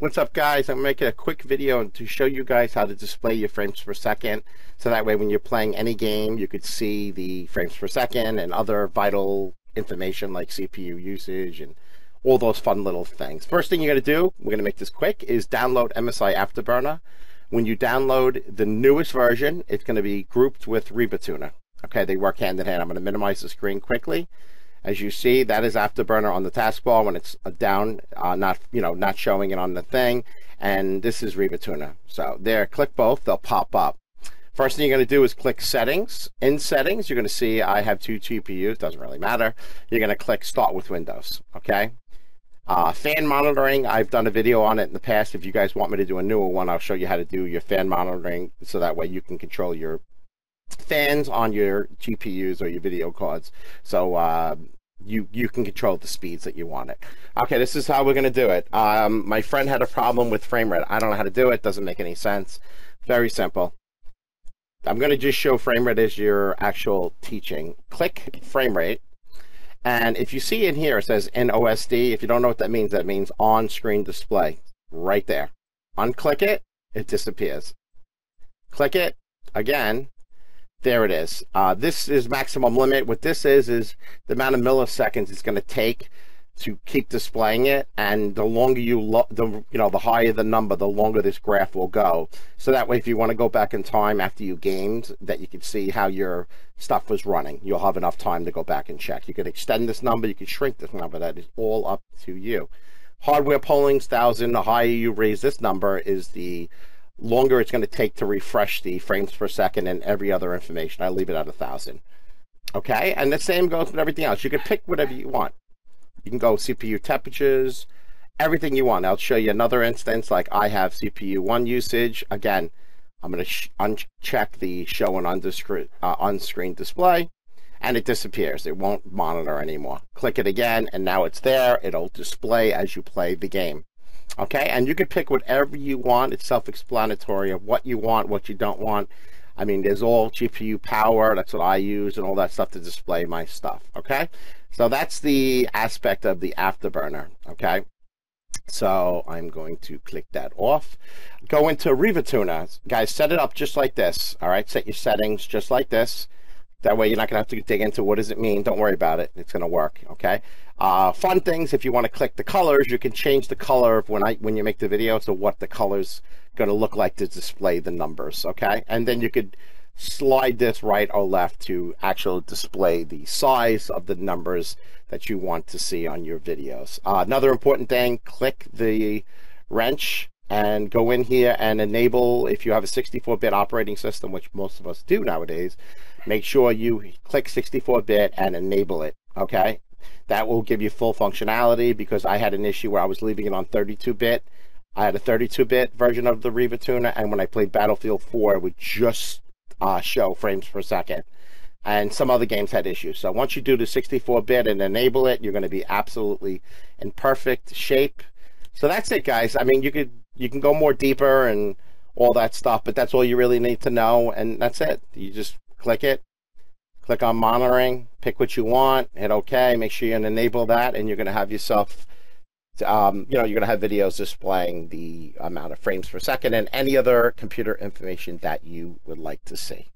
What's up guys? I'm making a quick video to show you guys how to display your frames per second. So that way when you're playing any game, you could see the frames per second and other vital information like CPU usage and all those fun little things. First thing you're to do, we're going to make this quick, is download MSI Afterburner. When you download the newest version, it's going to be grouped with RivaTuner. Okay, they work hand in hand. I'm going to minimize the screen quickly. As you see, that is Afterburner on the taskbar when it's down, uh, not you know not showing it on the thing. And this is RivaTuner. So there, click both, they'll pop up. First thing you're going to do is click Settings. In Settings, you're going to see I have two GPUs. Doesn't really matter. You're going to click Start with Windows. Okay. Uh, fan monitoring, I've done a video on it in the past. If you guys want me to do a newer one, I'll show you how to do your fan monitoring so that way you can control your fans on your GPUs or your video cards. So uh, you you can control the speeds that you want it. Okay, this is how we're going to do it. Um, my friend had a problem with frame rate. I don't know how to do it. Doesn't make any sense. Very simple. I'm going to just show frame rate as your actual teaching. Click frame rate. And if you see in here, it says NOSD. If you don't know what that means, that means on-screen display. Right there. Unclick it, it disappears. Click it again, there it is. Uh, this is maximum limit. What this is, is the amount of milliseconds it's going to take to keep displaying it and the longer you lo- the you know the higher the number the longer this graph will go so that way if you want to go back in time after you gamed that you can see how your stuff was running you'll have enough time to go back and check you can extend this number you can shrink this number that is all up to you hardware pollings thousand the higher you raise this number is the longer it's going to take to refresh the frames per second and every other information. I leave it at a thousand. Okay, and the same goes with everything else. You can pick whatever you want. You can go CPU temperatures, everything you want. I'll show you another instance like I have CPU one usage. Again, I'm going to uncheck the show and on-screen uh, on display and it disappears. It won't monitor anymore. Click it again and now it's there. It'll display as you play the game. Okay, and you can pick whatever you want. It's self-explanatory of what you want, what you don't want. I mean, there's all GPU power. That's what I use and all that stuff to display my stuff. Okay, so that's the aspect of the afterburner. Okay, so I'm going to click that off. Go into RivaTuner. Guys, set it up just like this. All right, set your settings just like this. That way you're not going to have to dig into what does it mean. Don't worry about it. It's going to work. Okay. Uh, fun things. If you want to click the colors, you can change the color of when I when you make the video to what the color's going to look like to display the numbers. Okay. And then you could slide this right or left to actually display the size of the numbers that you want to see on your videos. Uh, another important thing, click the wrench and go in here and enable, if you have a 64-bit operating system, which most of us do nowadays, make sure you click 64-bit and enable it, okay? That will give you full functionality because I had an issue where I was leaving it on 32-bit. I had a 32-bit version of the RivaTuner, and when I played Battlefield 4, it would just uh, show frames per second. And some other games had issues. So once you do the 64-bit and enable it, you're going to be absolutely in perfect shape. So that's it, guys. I mean, you could you can go more deeper and all that stuff, but that's all you really need to know, and that's it. You just click it, click on monitoring, pick what you want, hit OK, make sure you enable that, and you're going to have yourself, um, you know, you're going to have videos displaying the amount of frames per second and any other computer information that you would like to see.